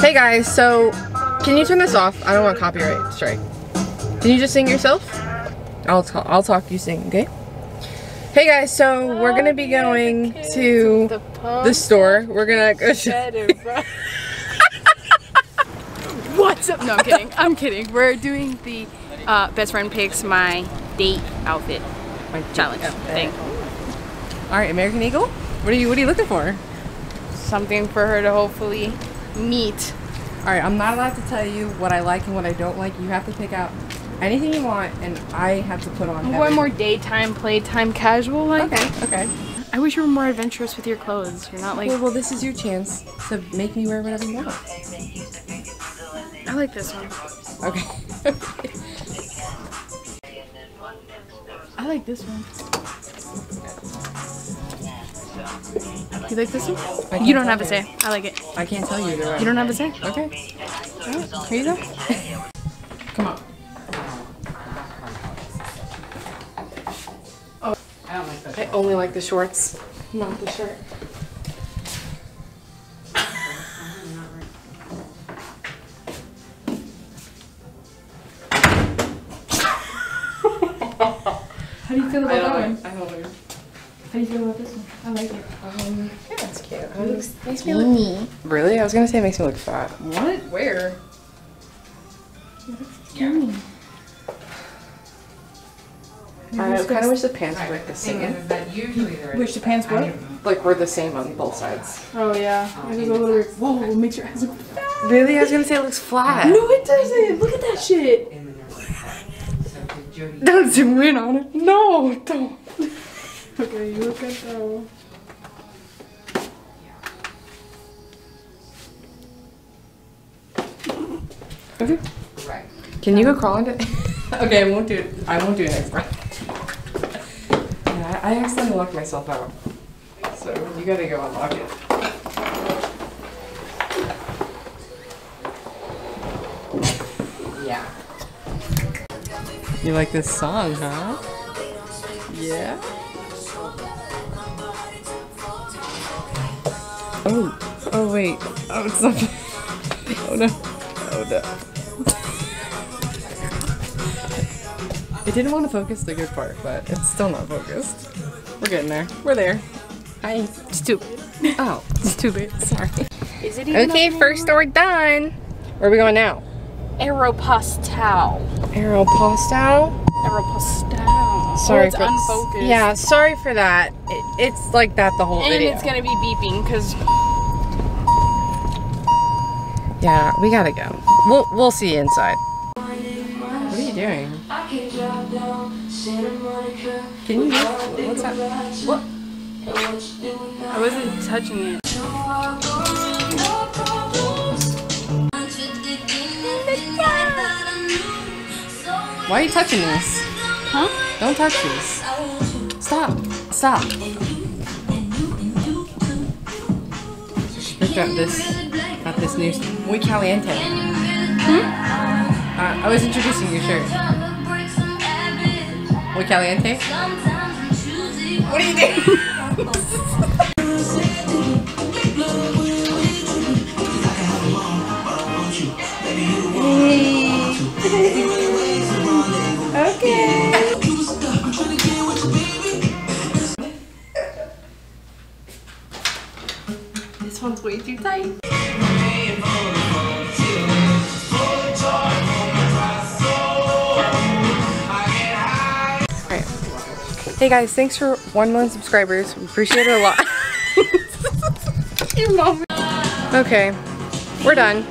Hey guys, so can you turn this off? I don't want copyright strike. Can you just sing yourself? I'll talk. I'll talk. You sing, okay? Hey guys, so we're gonna be going to the store. We're gonna go. What's up? No, I'm kidding. I'm kidding. We're doing the uh, best friend picks my date outfit challenge thing. All right, American Eagle. What are you? What are you looking for? Something for her to hopefully meet. All right, I'm not allowed to tell you what I like and what I don't like. You have to pick out anything you want, and I have to put on. I'm going more daytime, playtime, casual. Like. Okay. Okay. I wish you were more adventurous with your clothes. You're not like. Well, well, this is your chance to make me wear whatever you want. I like this one. Okay. I like this one. You like this one? You don't have a say. I like it. I can't tell you either. You don't have a say. Okay. Alright, here you go. Come on. Oh, I only like the shorts, not the shirt. How do you feel I about that one? I don't like. How do you feel about this one? I like it. Um, yeah, that's cute. It looks, makes me look. Really? I was gonna say it makes me look fat. What? Where? Yummy. I kind of wish the pants were like the same. Wish the pants what? Like we're the same on both sides. Oh yeah. It is a little weird. Whoa, it makes your ass look fat. Really? I was gonna say it looks flat. No, it doesn't. Look at that shit. Don't zoom in on it. No, don't. Okay, you look at that. Okay. Right. Can you go crawl into it? okay, I won't do it. I won't do it next time. Yeah, I I accidentally locked myself out. So you gotta go unlock it. Yeah. You like this song, huh? Yeah. Oh, oh wait. Oh, it's not. Oh no. Oh no. I didn't want to focus the good part, but it's still not focused. We're getting there. We're there. Hi. Stupid. Oh, Stupid. sorry. Is it even Okay, first store done. Where are we going now? Aeropostale. Aeropostale. Aeropostale. Sorry for unfocused. Yeah, sorry for that. It, it's like that the whole And video. it's gonna be beeping because Yeah, we gotta go. We'll we'll see you inside. What are you doing? Can you? What's that? What? I wasn't touching it. Why are you touching this? Don't touch these. Stop. Stop. Look up this. Got this new muy caliente. Uh, I was introducing your shirt. Muy caliente. What are you doing? tight. Hey guys, thanks for 1 million subscribers. We appreciate it a lot. Okay, we're done.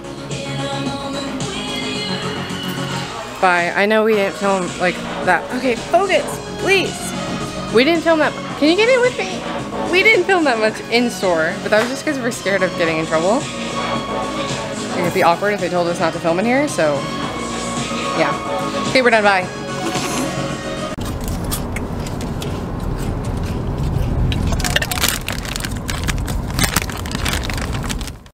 Bye. I know we didn't film like that. Okay, focus, please. We didn't film that. Can you get it with me? We didn't film that much in store, but that was just because we're scared of getting in trouble. It would be awkward if they told us not to film in here, so yeah. Okay, we're done. Bye.